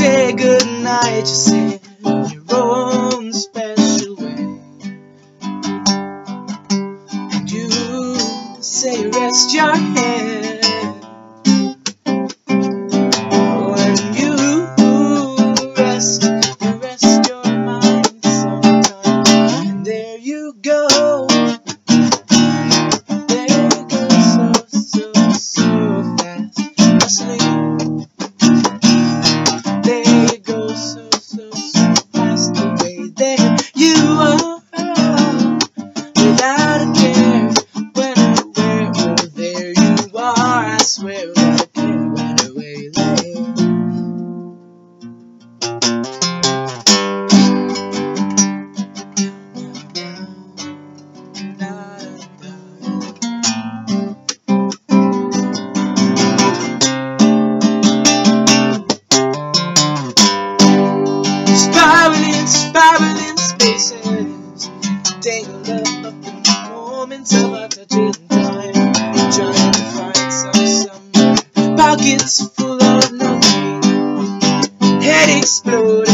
Say goodnight just in your own special way. And you say rest your head Tangled up in the moments of our touching time. Trying to find some somewhere. Pockets full of nothing. Head exploding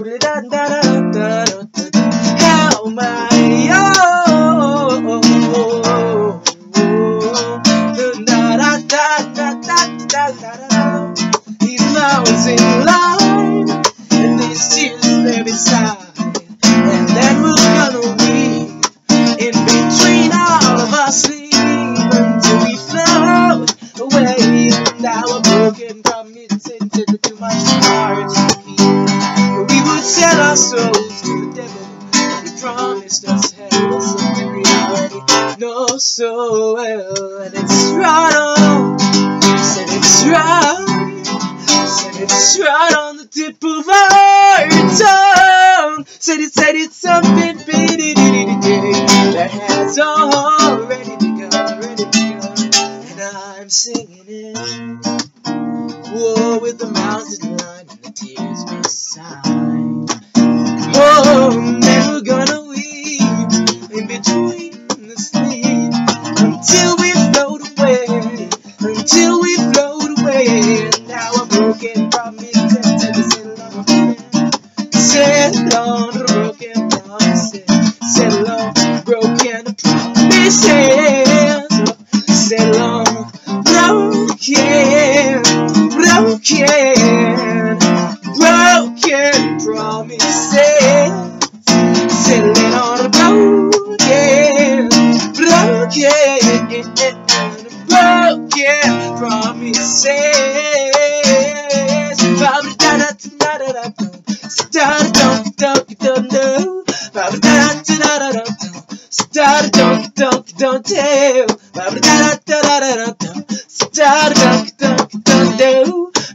How am I? Oh, Even I was in line, sell our souls to the devil. He promised us hell, something we already know so well, and it's right on. Said it's right. Said it's right on the tip of our tongue. Said it, said it's something that can. Broken promises, sailing on a broken, broken, broken promises. Bobby da da da da da da, star dunk dunk dunk dunk. Bobby da da da